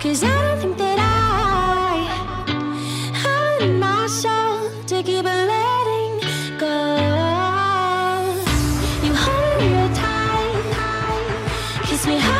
Cause I don't think that I I'm my soul to keep on letting go. You hold me real tight Kiss me hard